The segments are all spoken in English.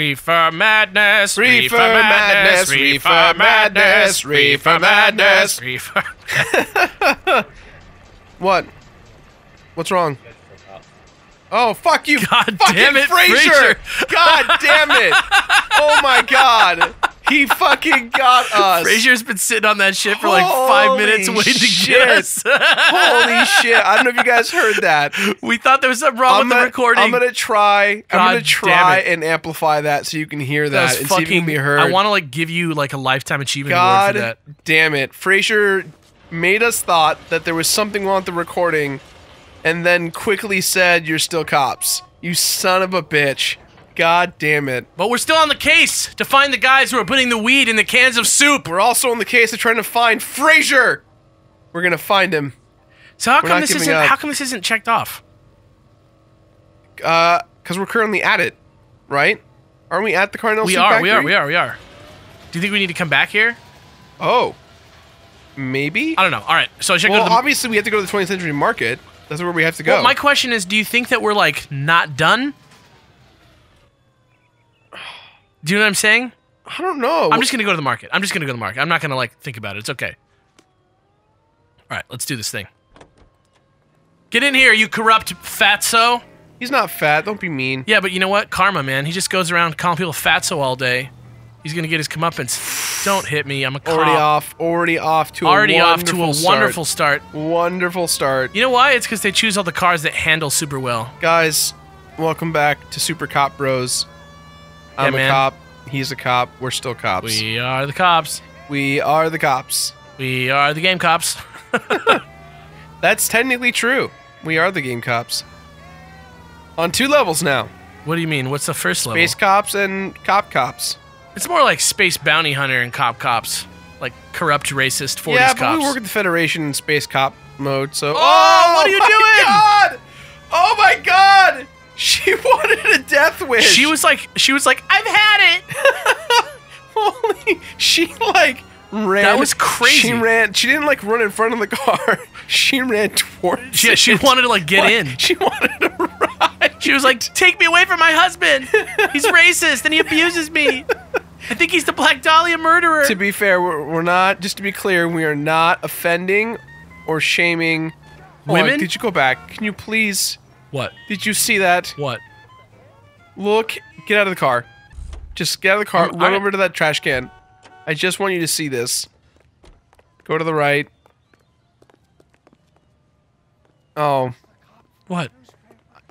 Reefer madness. Reefer madness, reefer madness, reefer madness. Reefer. What? What's wrong? Oh, fuck you. God Fucking damn it. Frasier. God damn it. Oh my god. He fucking got us. Frazier's been sitting on that shit for like five Holy minutes waiting to shit. get us. Holy shit. I don't know if you guys heard that. we thought there was something wrong I'm with the recording. I'm gonna try. I'm God gonna damn try it. and amplify that so you can hear that was and see if it fucking. can be heard. I want to like give you like a lifetime achievement award for God that. damn it. Frasier made us thought that there was something wrong with the recording and then quickly said, You're still cops. You son of a bitch. God damn it. But we're still on the case to find the guys who are putting the weed in the cans of soup. We're also on the case of trying to find Frasier. We're gonna find him. So how We're come this isn't? up. How come this isn't checked off? Uh, because we're currently at it, right? Aren't we at the Cardinal We Soup are. We are. We are. We are. Do you think we need to come back here? Oh. Maybe? I don't know. All right. So I should Well, go to the. obviously we have to go to the 20th Century Market. That's where we have to go. Well, my question is, do you think that we're like not done? Do you know what I'm saying? I don't know. I'm just gonna go to the market. I'm just gonna go to the market. I'm not gonna like think about it. It's okay. All right, let's do this thing. Get in here, you corrupt fatso. He's not fat. Don't be mean. Yeah, but you know what? Karma, man. He just goes around calling people fatso all day. He's gonna get his comeuppance. Don't hit me. I'm a cop. Already off. Already off to Already a off to a start. wonderful start. Wonderful start. You know why? It's because they choose all the cars that handle super well. Guys, welcome back to Super Cop Bros. I'm Yeah, a cop. He's a cop. We're still cops. We are the cops. we are the cops. We are the game cops. That's technically true. We are the game cops. On two levels now. What do you mean? What's the first level? Space cops and cop cops. It's more like space bounty hunter and cop cops, like corrupt racist 40s yeah, but cops. we work at the Federation in space cop mode, so. Oh, what are you oh my doing? God! Oh my god! She wanted a death wish. she was like, she was like, I've had it. Holy, she like ran. That was crazy. She ran. She didn't like run in front of the car. She ran towards. Yeah, she it. wanted to like get Like, in. She wanted to ride. She was like, "Take me away from my husband. He's racist and he abuses me. I think he's the Black Dahlia murderer." To be fair, we're, we're not. Just to be clear, we are not offending or shaming Women? did you go back? Can you please? What? Did you see that? What? Look, get out of the car. Just get out of the car. I'm- run over to that trash can. I just want you to see this. Go to the right. Oh, What?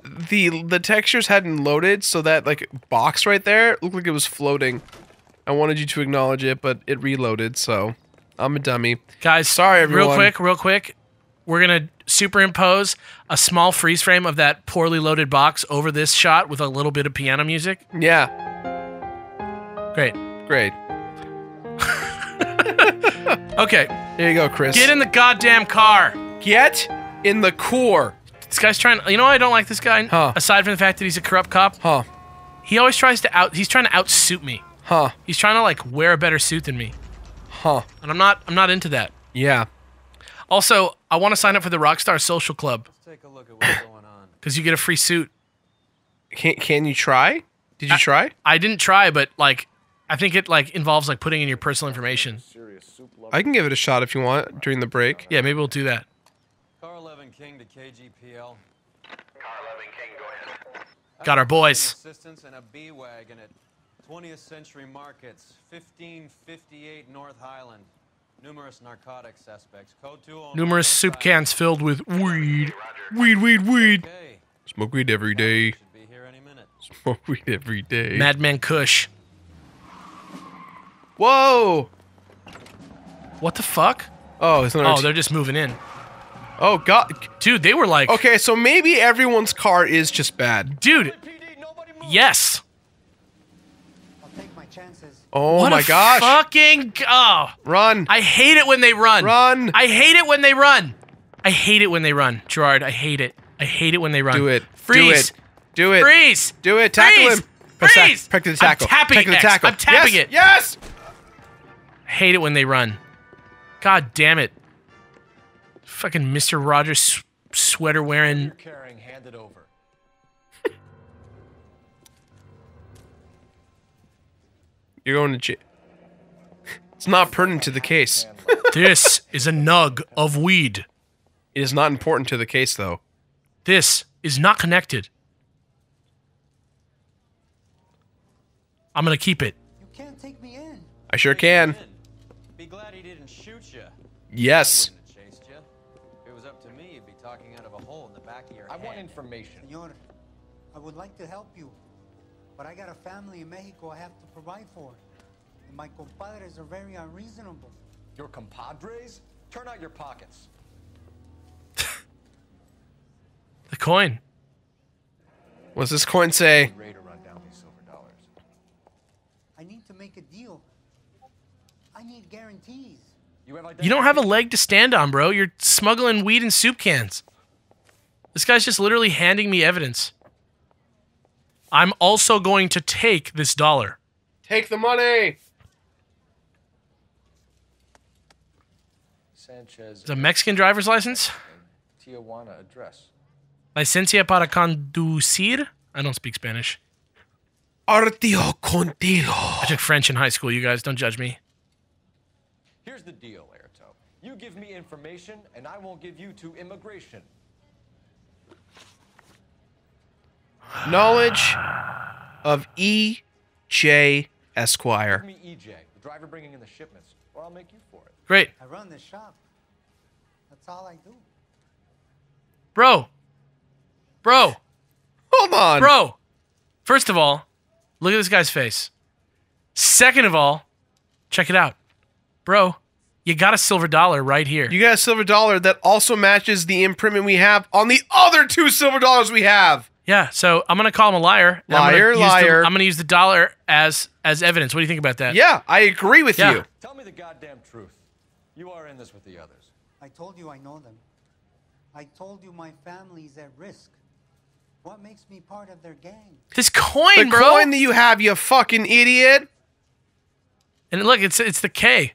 the the textures hadn't loaded, so that like box right there looked like it was floating. I wanted you to acknowledge it, but it reloaded, so I'm a dummy. Guys, Sorry, everyone. Real quick, real quick. We're going to superimpose a small freeze frame of that poorly loaded box over this shot with a little bit of piano music. Yeah, Great. great. Okay. There you go, Chris. Get in the goddamn car. Get in the core. This guy's trying. You know why I don't like this guy? Huh. Aside from the fact that he's a corrupt cop, Huh? he always tries to out. He's trying to outsuit me. Huh? He's trying to like wear a better suit than me, Huh? and I'm not. I'm not into that. Yeah. Also, I want to sign up for the Rockstar Social Club Let's Take a look at what's going on. because you get a free suit. Can Can you try? Did you try? I didn't try, but like, I think it like involves like putting in your personal information. I can give it a shot if you want during the break. Yeah, maybe we'll do that. Car 11 King to KGPL. Got our boys. Assistance and a B wagon at 20th Century Markets, 1558 North Highland. Numerous narcotic suspects. Code 209. Numerous soup cans filled with weed. Weed, weed, weed. Okay, Smoke weed every day. should be here any minute. Smoke weed every day. Madman Kush. Whoa! What the fuck? Oh, it's another. Oh, they're just moving in. oh God. Dude, they were like, Okay, so maybe everyone's car is just bad. dude, yes. I'll take my chances. Oh what my a gosh! Fucking oh, Run! I hate it when they run. Run! I hate it when they run. I hate it when they run, Jirard. I hate it. I hate it when they run. Do it. Freeze. Do it. Do it. Freeze. Do it. Tackle Freeze. him. Press Freeze. Press the I'm tackle. tapping Press the tackle. I'm tapping yes. it. Yes. I hate it when they run. God damn it. Fucking Mr. Rogers sweater wearing. Carrying handed over. You're going to jail. It's not pertinent to the case. This is a nug of weed. It is not important to the case, though. This is not connected. I'm gonna keep it. You can't take me in. I sure can. Be glad he didn't shoot you. Yes. Wouldn't chased you. If it was up to me, you'd be talking out of a hole in the back of your I head. want information. Senor, I would like to help you, but I got a family in Mexico I have to provide for. And my compadres are very unreasonable. Your compadres? Turn out your pockets. The coin. What's this coin say? Ready to run down these silver dollars. I need to make a deal. I need guarantees. You have You don't have a leg to stand on, bro. You're smuggling weed in soup cans. This guy's just literally handing me evidence. I'm also going to take this dollar. Take the money. Sanchez. The Mexican driver's license? Tijuana address. Licencia para conducir? I don't speak Spanish. Artio contigo. I took French in high school, you guys. Don't judge me. Here's the deal, Airto. You give me information, and I won't give you to immigration. Knowledge of E.J. Give Esquire. me EJ, the driver bringing in the shipments, or I'll make you for it. Great. I run this shop. That's all I do. Bro. Bro. Hold on. Bro. First of all, look at this guy's face. Second of all, check it out. Bro, you got a silver dollar right here. You got a silver dollar that also matches the imprint we have on the other two silver dollars we have. Yeah, so I'm gonna call him a liar. and I'm gonna Liar, use the- liar. I'm gonna use the dollar as as evidence. What do you think about that? Yeah, I agree with Yeah. you. Tell me the goddamn truth. You are in this with the others. I told you I know them. I told you my family's at risk. What makes me part of their gang? This coin, The bro. coin that you have, you fucking idiot. and look, it's it's the K.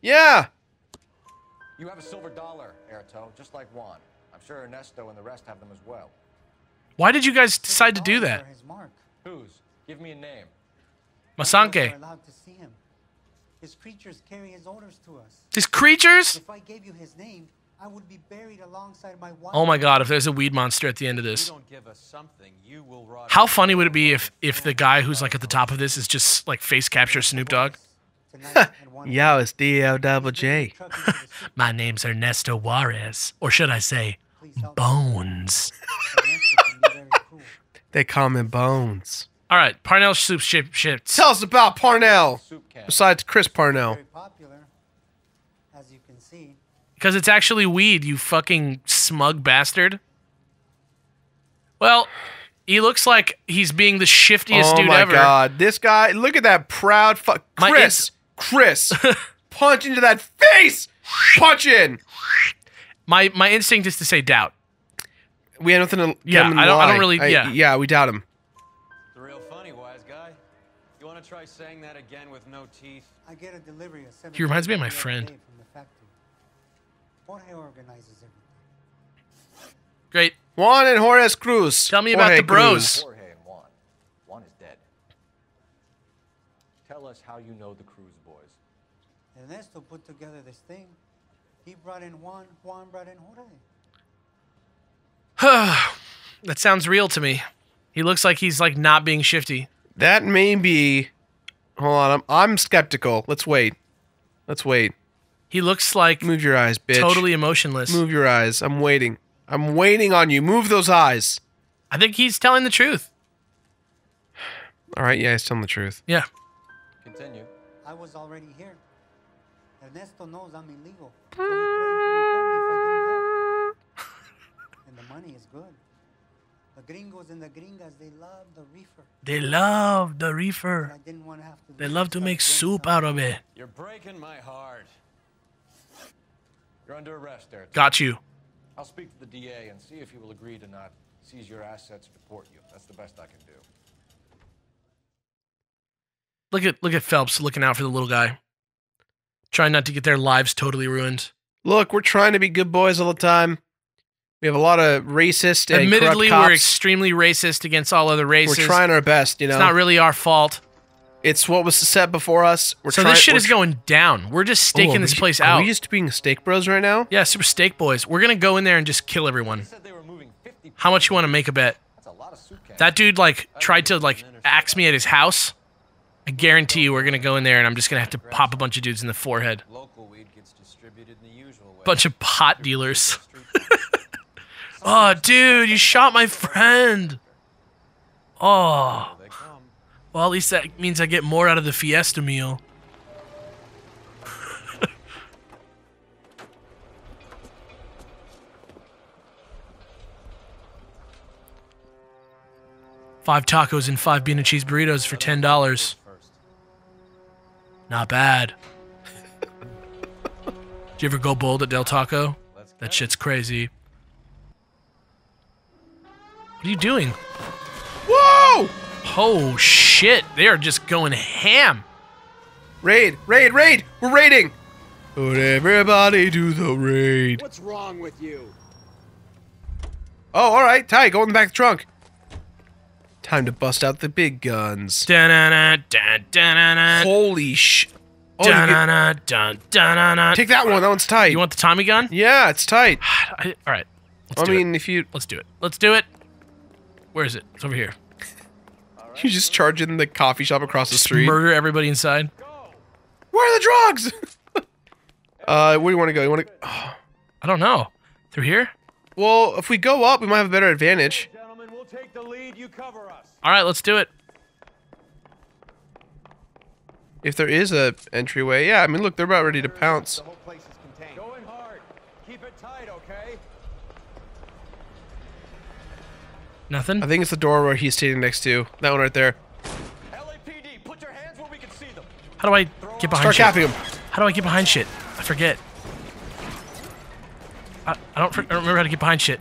Yeah. You have a silver dollar, Airto, just like Juan. I'm sure Ernesto and the rest have them as well. Why did you guys decide to do Dollars that? are His mark. Whose? Give me a name. None of us Masanke. are allowed to see him. His creatures carry his orders to us. These creatures? If I gave you his name, I would be buried alongside my wife. Oh my god, if there's a weed monster at the end of this. don't give us something, you will rot. How funny would it be if if the guy who's like at the top of this is just like face capture Snoop Dogg? Tonight at Yo, it's D.O. double J. Truck into the soup. My name's Ernesto Juarez, or should I say Please help me. Bones. Ernesto can be very cruel. They call me Bones. All right, Parnell soup ship shits. Tell us about Parnell. Besides Chris Parnell. Very popular, as you can see. Because it's actually weed, you fucking smug bastard. Well, he looks like he's being the shiftiest oh dude ever. Oh my god, this guy! Look at that proud fuck. My Chris, Chris, punch into that face. Punch in. My my instinct is to say doubt. We had nothing to. get Yeah, him in I don't- I don't lie. really- yeah. yeah, we doubt him. It's real funny, wise guy. You want to try saying that again with no teeth? I get a delivery of seven. He reminds me of my friend. day From the factory. Jorge organizes everything. Great. Juan and Jorge Cruz. Tell me about the bros. Cruz. Jorge and Juan. Juan is dead. Tell us how you know the Cruz boys. Ernesto put together this thing. He brought in Juan. Juan brought in Jorge. That sounds real to me. He looks like he's like not being shifty. That may be. Hold on, I'm, I'm skeptical. Let's wait. Let's wait. He looks like Move your eyes, bitch. totally emotionless. Move your eyes. I'm waiting. I'm waiting on you. Move those eyes. I think he's telling the truth. All right, yeah, he's telling the truth. Yeah. Continue. I was already here. Ernesto knows I'm illegal. money is good. The gringos and the gringas, they love the reefer. They love the reefer. I didn't want to have to. They love to make soup time. out of it. You're breaking my heart. You're under arrest, Airto. Got you. I'll speak to the DA and see if he will agree to not seize your assets and deport you. That's the best I can do. Look at look at Phelps looking out for the little guy. Trying not to get their lives totally ruined. Look, we're trying to be good boys all the time. We have a lot of racist and Admittedly, corrupt we're extremely racist against all other races. We're trying our best, you know. It's not really our fault. It's what was set before us. We're So trying, this shit we're is tr- going down. We're just Oh, staking are this we- place are out. we just being steak bros right now? yeah, super steak boys. We're gonna go in there and just kill everyone. Said they were moving 50. How much you want to make a bet? That's a lot of. That dude like tried to like axe me at his house. I guarantee you, we're gonna go in there and I'm just gonna have to pop a bunch of dudes in the forehead. Local weed gets distributed in the usual way. Bunch of pot dealers. Oh, dude, you shot my friend. Oh, well, at least that means I get more out of the fiesta meal. Five tacos and five bean and cheese burritos for ten dollars. Not bad. Did you ever go bold at Del Taco? That shit's crazy. What are you doing? Whoa! Oh shit, they are just going ham. Raid, raid, raid! We're raiding! Would everybody do the raid? What's wrong with you? Oh, all right, Ty, go in the back of the trunk. Time to bust out the big guns. Da-na-na, da-da-na-na, Holy sh! Oh, you get- da-na-na, dun, da-na-na. take that one. That one's tight. You want the Tommy gun? Yeah, it's tight. All right, let's I do mean, it. if you Let's do it. Let's do it. Where is it? It's over here. you just charge in the coffee shop across the Just street. murder everybody inside. Where are the drugs? uh, where do you want to go? You want to? I don't know. Through here? well, if we go up, we might have a better advantage. Gentlemen, we'll take the lead. You cover us. All right, let's do it. If there is a entryway, yeah. I mean, look, they're about ready to pounce. The whole place is contained. Going hard. Keep it tight, okay? Nothing. I think it's the door where he's standing next to. That one right there. LAPD, put your hands where we can see them. How do I get behind Start shit? capping him. How do I get behind shit? I forget. I, I don't. I don't remember how to get behind shit.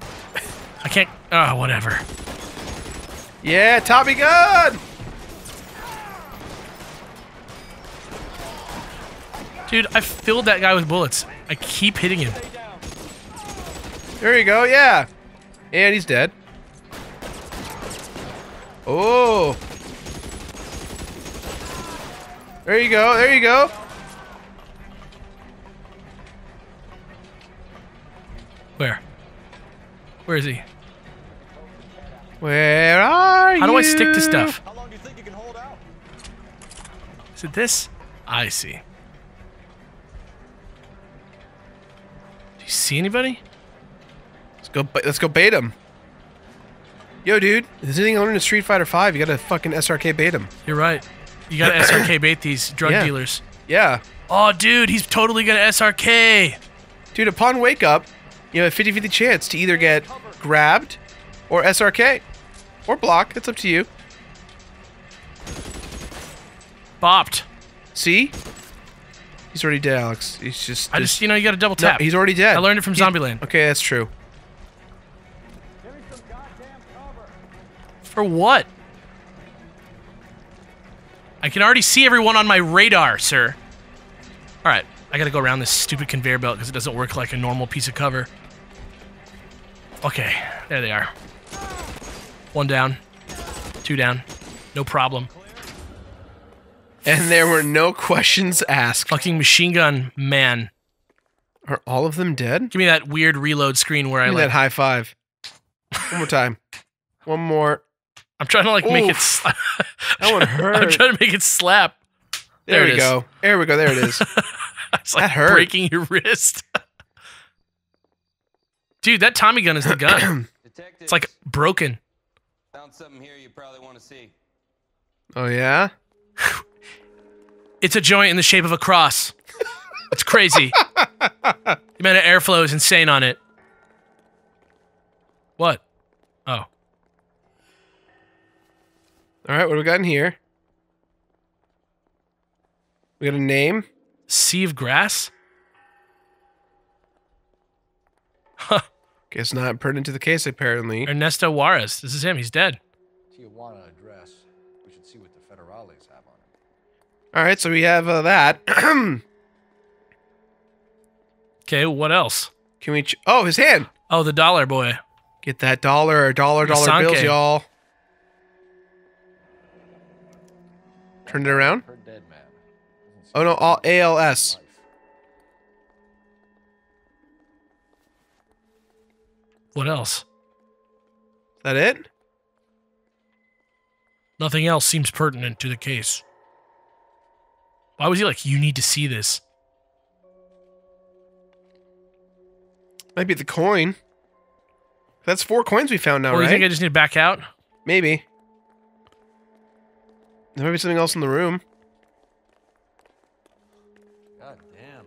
I can't. Oh, whatever. Yeah, Tommy gun. Dude, I filled that guy with bullets. I keep hitting him. There you go. Yeah, and he's dead. Oh. There you go. There you go. Where? Where is he? Where are you? How do I stick to stuff? How long do you think you can hold out? Is it this? I see. Do you see anybody? Let's go. Let's go bait him. Yo, dude. There's anything I learned in Street Fighter Five, you gotta fucking SRK bait him. You're right. You gotta SRK bait these drug Yeah. dealers. Yeah. Oh, dude, he's totally gonna SRK. Dude, upon wake up, you have a 50 50 chance to either get grabbed or SRK or block. It's up to you. Bopped. See? He's already dead, Alex. He's just. I just, you know, you gotta double no, tap. he's already dead. I learned it from He's- Zombieland. Okay, that's true. For what? I can already see everyone on my radar, sir. All right, I gotta go around this stupid conveyor belt because it doesn't work like a normal piece of cover. Okay, there they are. One down, two down, no problem. And there were no questions asked. Fucking machine gun man. Are all of them dead? Give me that weird reload screen where I Give me like. that high five. One more time. One more. I'm trying to like make it. Oof. Sla- That one I'm trying to make it slap. There, There we go. There we go. There it is. It's like That hurt. breaking your wrist. Dude, that Tommy gun is the gun. It's like broken. found something here you probably want to see. oh, yeah? It's a joint in the shape of a cross. It's crazy. the amount of airflow is insane on it. What? Oh. All right, what do we got in here? We got a name. Sea of grass? Guess not pertinent to the case, apparently. Ernesto Juarez. This is him. He's dead. Tijuana address. We should see what the federales have on him. All right, so we have uh, that. Okay, what else? Can we? Ch- oh, his hand. Oh, the dollar boy. Get that dollar or dollar dollar Sanke. bills, y'all. Turn it around. Her dead man. Doesn't Oh no, all ALS. What else? Is that it? Nothing else seems pertinent to the case. Why was he like, you need to see this? Might be the coin. That's four coins we found now, oh, you think I just need to back out? Maybe. There might be something else in the room. God damn.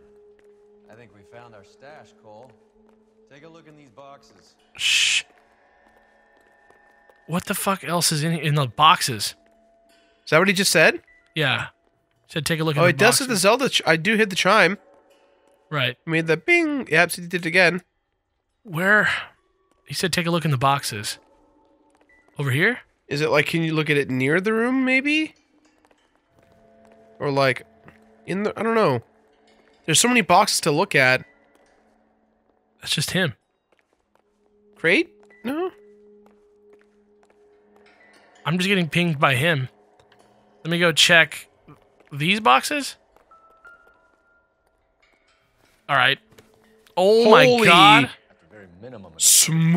I think we found our stash, Cole. Take a look in these boxes. Shh. What the fuck else is in in the boxes? Is that what he just said? Yeah. Said take a look at Oh, the it does hit the Zelda. Ch- I do hit the chime. Right. I made the bing. Yep, he did it again. Where? He said take a look in the boxes. Over here? Is it like, can you look at it near the room, maybe? Or like, in the, I don't know. There's so many boxes to look at. That's just him. Crate? No? I'm just getting pinged by him. Let me go check these boxes. All right. Oh my god. At the very minimum. enough. Smoke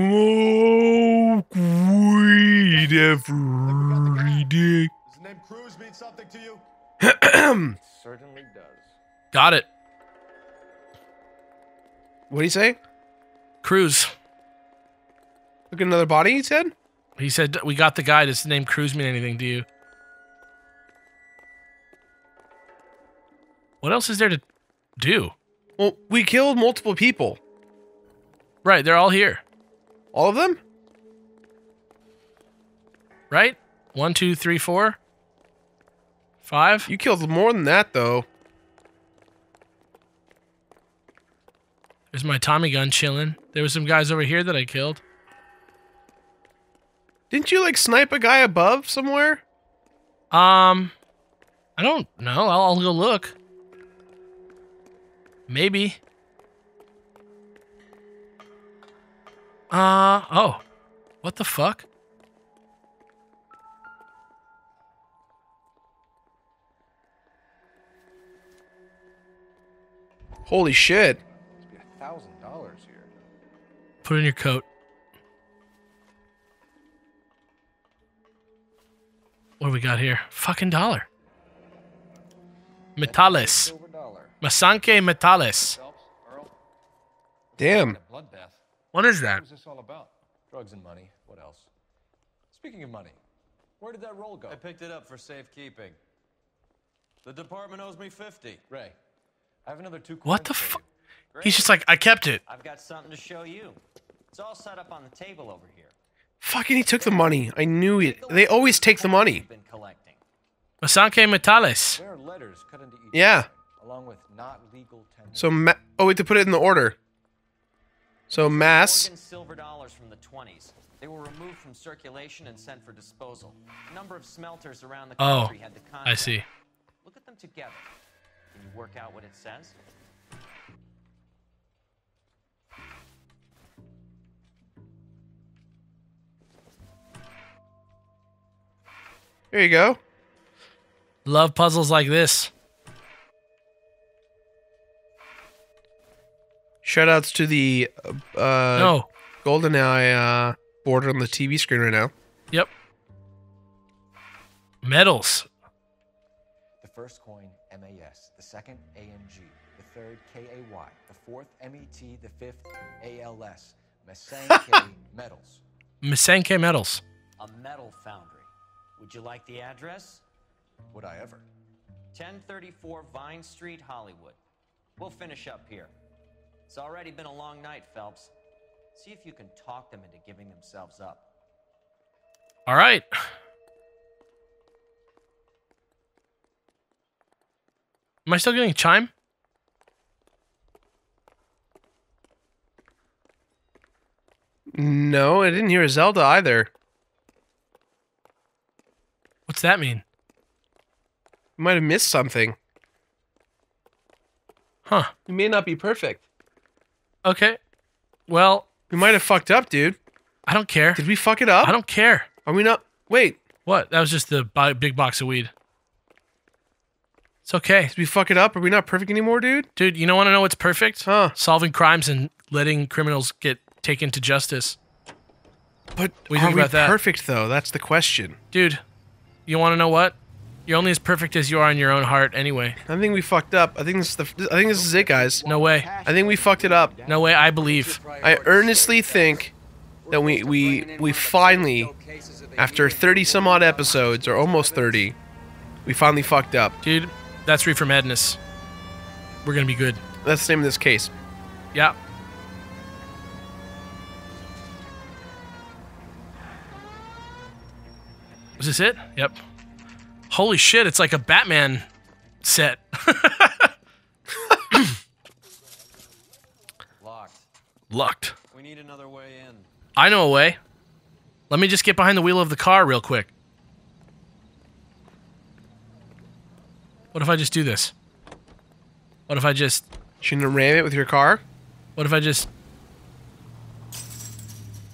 weed every day. Does the name Cruz mean something to you? Certainly does. Got it. What do you say? Cruz. Look at another body, he said? He said we got the guy. Does the name Cruz mean anything to you? What else is there to do? Well, we killed multiple people. Right, they're all here. All of them? Right? One, two, three, four, five. You killed more than that, though. There's my Tommy gun chilling. There was some guys over here that I killed. Didn't you, like, snipe a guy above somewhere? Um, I don't know. I'll, I'll go look. Maybe. Uh oh, what the fuck? Holy shit. Must be a thousand dollars here. Put it in your coat. What do we got here? Fucking dollar. Metales. Masanke Metales. Damn. bloodbath. What is that? What's this all about? Drugs and money. What else? Speaking of money, where did that roll go? I picked it up for safekeeping. The department owes me 50. Ray, I have another two. What the fuck? He's just like, I kept it. I've got something to show you. It's all set up on the table over here. Fucking he took the money. I knew it. They always take the money. Masanke Metales. There are letters cut into each. Yeah. Along with not legal tender. So, ma- oh, we have to put it in the order. So, mass. Silver dollars from the 20s. They were removed from circulation and sent for disposal. A number of smelters around the Oh, had the contract. I see. Look at them together. Can you work out what it says? There you go. Love puzzles like this. Shoutouts to the uh, uh, no. GoldenEye uh, border on the TV screen right now. Yep. Medals. The first coin, MAS. The second, ANG. The third, KAY. The fourth, MET. The fifth, ALS. Masanke metals. Masanke Metals. A metal foundry. Would you like the address? Would I ever? 1034 Vine Street, Hollywood. We'll finish up here. It's already been a long night, Phelps. See if you can talk them into giving themselves up. All right. Am I still getting a chime? No, I didn't hear a Zelda either. What's that mean? You might have missed something. Huh. You may not be perfect. Okay. Well, We might have fucked up, dude. I don't care. Did we fuck it up? I don't care. Are we not? Wait. What? That was just the big box of weed. It's okay. Did we fuck it up? Are we not perfect anymore, dude? Dude, you don't want to know what's perfect? Huh. Solving crimes and letting criminals get taken to justice. But We are we about that. perfect though? That's the question. Dude, you want to know what? You're only as perfect as you are in your own heart anyway. I think we fucked up. I think this is the. I think this is it, guys. No way. I think we fucked it up. No way, I believe. I earnestly think that we we we finally, after thirty some odd episodes or almost thirty, we finally fucked up. Dude, that's Reefer Madness. We're going to be good. That's the name of this case. Yeah. Is this it? Yep. Holy shit, it's like a Batman set. Locked. Locked. We need another way in. I know a way. Let me just get behind the wheel of the car real quick. What if I just do this? What if I just. Shouldn't you ram it with your car? What if I just.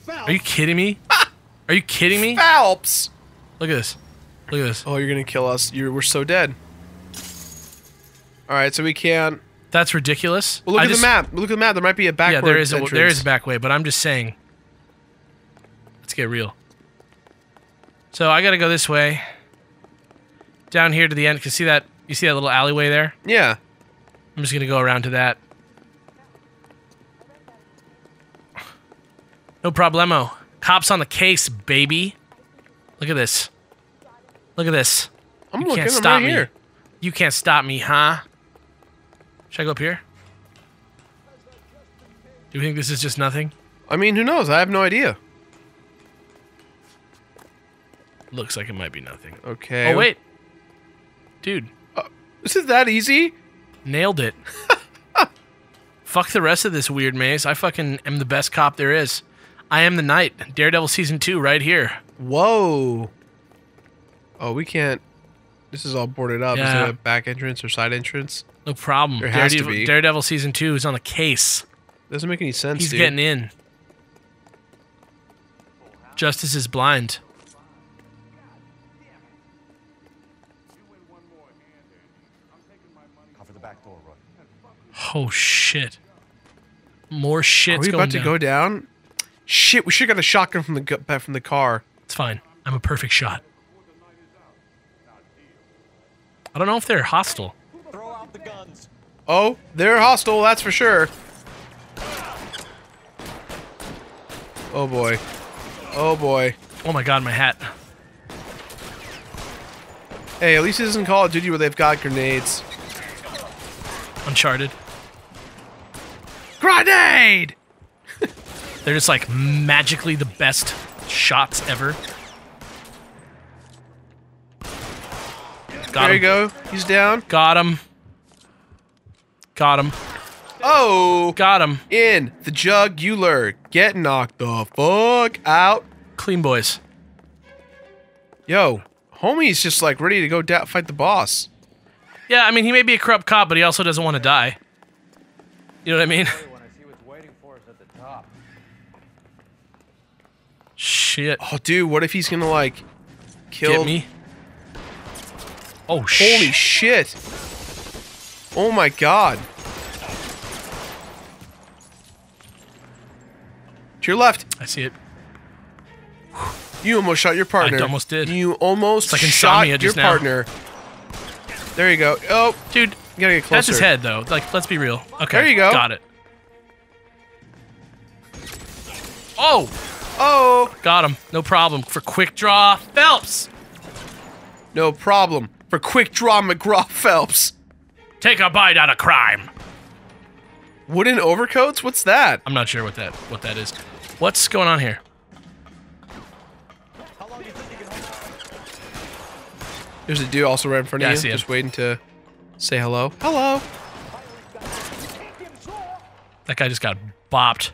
Are you kidding me? Ah! Are you kidding me? Phelps. Look at this. Look at this. Oh, you're gonna kill us. You're we're so dead. All right, so we can't. That's ridiculous. Well, look I at just- the map. Look at the map. There might be a backwards Yeah, there is a, entrance. there is a back way, but I'm just saying. Let's get real. So I got to go this way. Down here to the end. Cause see that you see that little alleyway there? Yeah. I'm just gonna go around to that. No problemo. Cops on the case, baby. Look at this. Look at this. I'm You looking. can't stop right me. here. You can't stop me, huh? Should I go up here? Do you think this is just nothing? I mean, who knows? I have no idea. Looks like it might be nothing. Okay. Oh wait, dude, This is it that easy? nailed it. Fuck the rest of this weird maze. I fucking am the best cop there is. I am the knight. Daredevil season two, right here. Whoa. Oh, we can't. This is all boarded up. Is Yeah. there a back entrance or side entrance? No problem. There has to Daredevil, be. Daredevil season two is on the case. Doesn't make any sense. He's dude. getting in. Justice is blind. Oh shit. More shit. Are we going about to down. go down? Shit, we should have got a shotgun from the from the car. It's fine. I'm a perfect shot. I don't know if they're hostile. Throw out the guns. Oh, they're hostile, that's for sure. Oh boy. Oh boy. Oh my god, my hat. Hey, at least this isn't Call of Duty where they've got grenades. Uncharted. Grenade! They're just like magically the best shots ever. Got there him. you go. He's down. Got him. Got him. Oh, Got him. in the jugular. Get knocked the fuck out. Clean boys. Yo, homie's just like ready to go da- fight the boss. Yeah, I mean, he may be a corrupt cop, but he also doesn't want to die. You know what I mean? Shit. Oh, dude, what if he's gonna like kill Get me. Oh, Holy shit. Oh my god! To your left. I see it. You almost shot your partner. I almost did. You almost like shot your just now. partner. There you go. Oh, Dude, you gotta get closer. that's his head, though. Like, let's be real. Okay. There you go. Got it. Oh, Oh, got him. No problem. For quick draw, Phelps. no problem. For quick draw McGraw Phelps. Take a bite out of crime. Wooden overcoats? What's that? I'm not sure what that what that is. What's going on here? There's a dude also right in front Yeah, of you, just waiting to say hello. Hello. That guy just got bopped.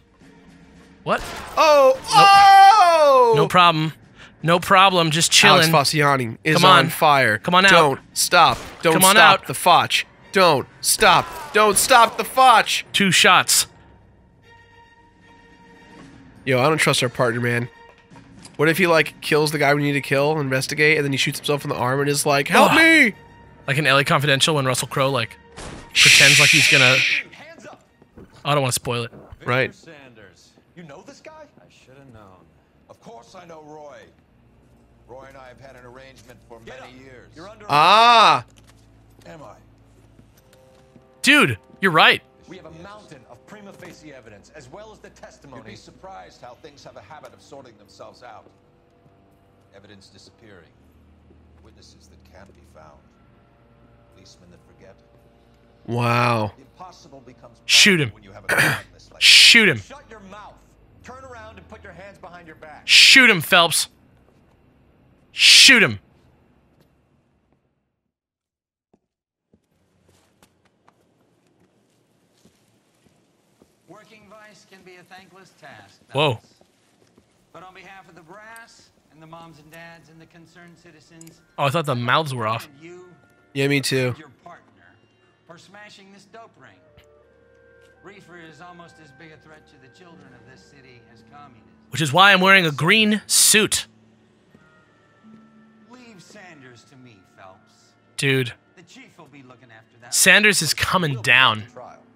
What? Oh, oh! No problem. No problem. Just Alex chilling. Faciane is Come on. on. fire. Come on out. Don't stop. Don't Come on stop out. the Foch. Don't stop. Don't stop the Foch. Two shots. Yo, I don't trust our partner, man. What if he like kills the guy we need to kill, investigate, and then he shoots himself in the arm and is like, "Help me!" Like in LA Confidential when Russell Crowe like pretends like he's gonna. I don't want to spoil it. Right. Victor Sanders. You know this guy? I should have known. Of course I know Roy. Roy and I have had an arrangement for Get many up. years. You're under Ah, Am I? Dude, you're right. We have a mountain of prima facie evidence, as well as the testimony. You'd be surprised how things have a habit of sorting themselves out. Evidence disappearing. Witnesses that can't be found. Policemen that forget. Wow. Shoot him. When you have a like Shoot him. Shut your mouth. Turn around and put your hands behind your back. Shoot him, Phelps. Shoot him. Working vice can be a thankless task. Whoa. But on behalf of the brass and the moms and dads and the concerned citizens, Oh, I thought the mouths were off. you Yeah, me too. And your partner for smashing this dope ring. Reefer is almost as big a threat to the children of this city as communism. Which is why I'm wearing a green suit. Leave Sanders to me, Phelps. Dude, The chief will be looking after that. Sanders is coming down.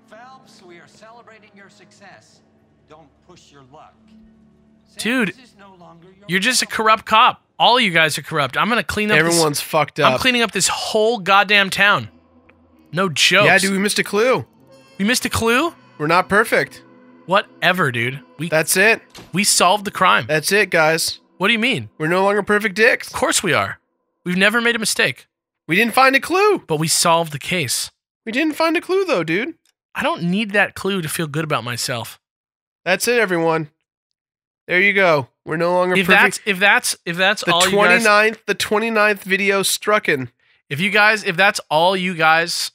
Phelps, we are celebrating your success. Don't push your luck. Dude, Sanders is no longer your You're just a corrupt cop. All you guys are corrupt. I'm gonna clean up. this- Everyone's fucked up. I'm cleaning up this whole goddamn town. No jokes. Yeah, dude, we missed a clue. We missed a clue. We're not perfect. Whatever, dude. We That's it. we solved the crime. That's it, guys. What do you mean? We're no longer perfect dicks. Of course we are. We've never made a mistake, We didn't find a clue. but we solved the case. We didn't find a clue though, dude. I don't need that clue to feel good about myself. That's it, everyone. There you go. We're no longer If perfect. that's if that's if that's the all you guys 29th, the 29th video strucken. if you guys if that's all you guys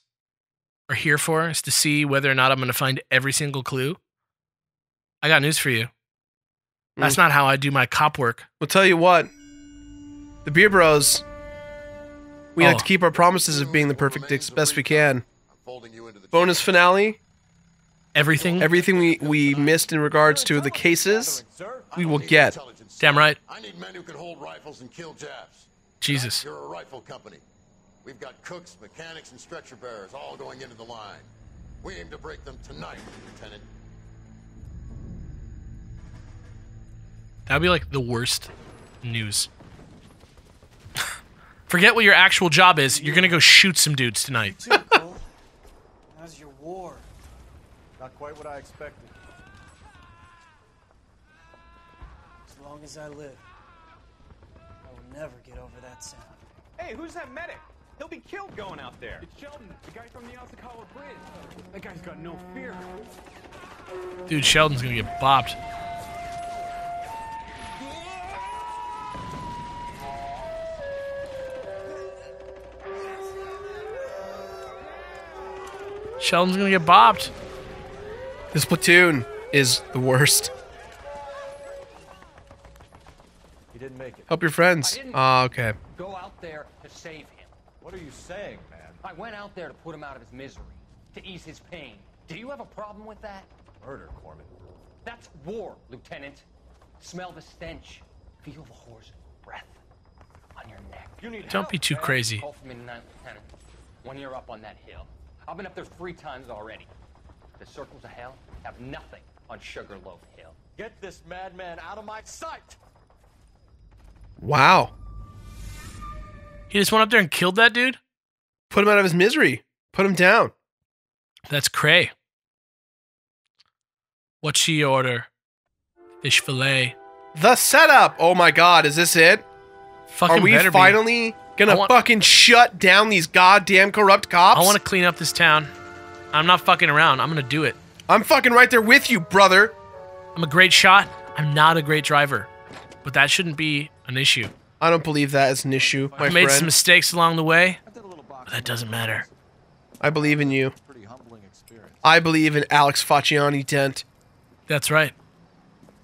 are here for is to see whether or not I'm going to find every single clue, I got news for you. That's mm. not how I do my cop work. We'll tell you what. The Beard Bros. We like Oh. to keep our promises of being the perfect dicks best we can. I'm folding you into the Bonus finale. Everything. Everything we, we missed in regards to the cases, we will get. Damn right. I need men who can hold rifles and kill Japs. Jesus. You're a rifle company. We've got cooks, mechanics, and stretcher bearers all going into the line. We aim to break them tonight, Lieutenant. That'd be like the worst news. Forget what your actual job is. You're gonna go shoot some dudes tonight. How's your war? Not quite what I expected. As long as I live, I will never get over that sound. Hey, who's that medic? He'll be killed going out there. It's Sheldon, the guy from the Asakawa Bridge. That guy's got no fear. Dude, Sheldon's gonna get bopped. Sheldon's gonna get bopped. This platoon is the worst. He didn't make it. Help your friends. Ah, okay. Go out there to save him. What are you saying, man? I went out there to put him out of his misery, to ease his pain. Do you have a problem with that? Murder, Corman. That's war, Lieutenant. Smell the stench. Feel the horse's breath on your neck. You need Don't be too crazy. Call for me tonight, Lieutenant. When you're up on that hill. I've been up there three times already. The circles of hell have nothing on Sugarloaf Hill. Get this madman out of my sight! Wow. He just went up there and killed that dude? Put him out of his misery. Put him down. That's cray. What's she order? Fish fillet. The setup. Oh my god, is this it? Fucking Are we better be. finally gonna want- fucking shut down these goddamn corrupt cops? I want to clean up this town. I'm not fucking around. I'm gonna do it. I'm fucking right there with you, brother. I'm a great shot. I'm not a great driver, but that shouldn't be an issue. I don't believe that is an issue, my I made some mistakes along the way, but that doesn't matter. I believe in you. Pretty humbling experience. I believe in Alex Faciane Dent. That's right.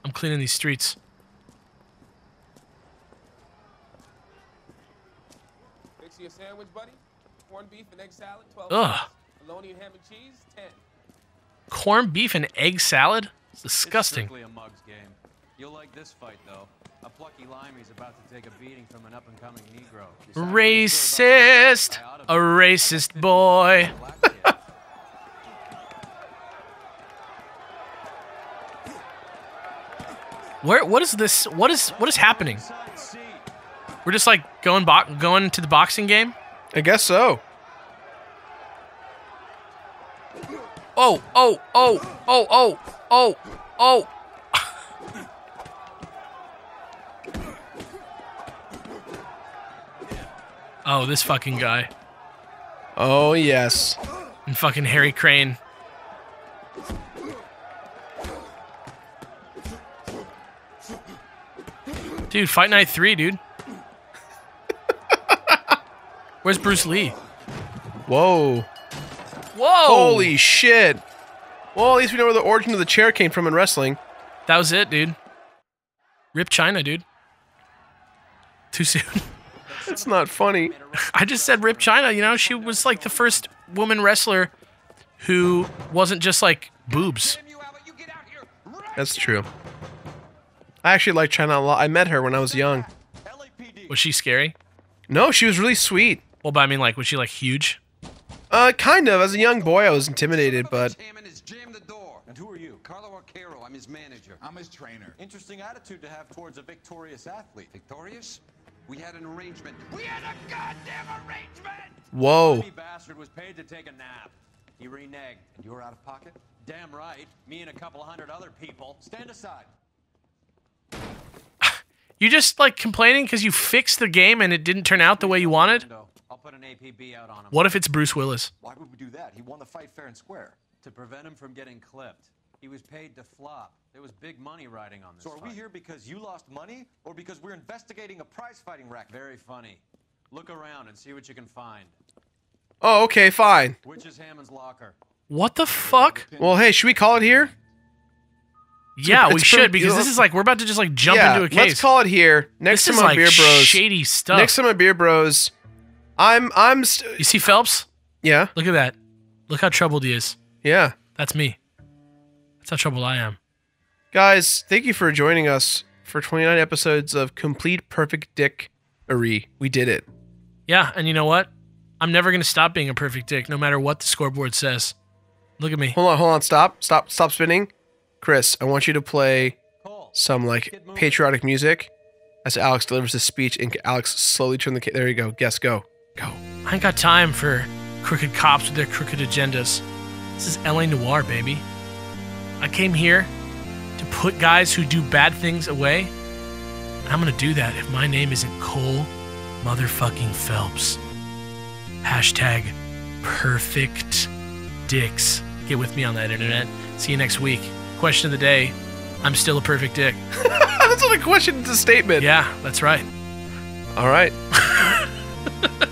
I'm cleaning these streets. Fix you a sandwich, buddy. Corned beef and egg salad, 12 Ugh. cents. Bologna and ham and cheese, 10. Corned beef and egg salad? It's disgusting. It's a mug's game. You'll like this fight, though. Racist. A racist boy. Where? What is this? What is? What is happening? We're just like going bo- going to the boxing game. I guess so. Oh, oh, oh, oh, oh, oh, oh. Oh, this fucking guy. Oh yes. And fucking Harry Crane. Dude, Fight Night 3, dude. Where's Bruce Lee? Whoa. Whoa! Holy shit. Well, at least we know where the origin of the chair came from in wrestling. That was it, dude. Rip Chyna, dude. Too soon. That's not funny. I just said Rip Chyna, you know, she was like the first woman wrestler who wasn't just like boobs. That's true. I actually like Chyna a lot. I met her when I was young. Was she scary? No, she was really sweet. Well, but I mean, like, was she like huge? Uh, kind of. As a young boy, I was intimidated, but And who are you? Carlo Arcaro. I'm his manager. I'm his trainer. Interesting attitude to have towards a victorious athlete. Victorious? We had an arrangement. We had a goddamn arrangement! whoa. Any bastard was paid to take a nap. He reneged. And you're out of pocket? Damn right. Me and a couple hundred other people. Stand aside. You just like complaining because you fixed the game and it didn't turn out the way you wanted? I'll put an APB out on him. What if it's Bruce Willis? Why would we do that? He won the fight fair and square. To prevent him from getting clipped. He was paid to flop. There was big money riding on this So are we here because you lost money or because we're investigating a prize fighting racket? Very funny. Look around and see what you can find. Oh, okay, fine. Which is Hammond's locker? What the fuck? Well, hey, should we call it here? Yeah, we should pretty- because this is like we're about to just like jump yeah, into a case. Let's call it here. Next This to is my like beer bros. shady stuff. Next to my beer bros. I'm I'm st- You see Phelps? Yeah. Look at that. Look how troubled he is. Yeah. That's me. That's how troubled I am. Guys, thank you for joining us for 29 episodes of Complete Perfect Dickery. We did it. Yeah, and you know what? I'm never gonna stop being a perfect dick, no matter what the scoreboard says. Look at me. Hold on, hold on, stop. Stop stop spinning. Chris, I want you to play some like patriotic music as Alex delivers his speech and Alex slowly turn the there you go. Guess go. Go. I ain't got time for crooked cops with their crooked agendas. This is LA Noire, baby. I came here to put guys who do bad things away. And I'm gonna do that if my name isn't Cole motherfucking Phelps. Hashtag perfect dicks. Get with me on that internet. See you next week. Question of the day. I'm still a perfect dick. that's not a question, it's a statement. Yeah, that's right. All right.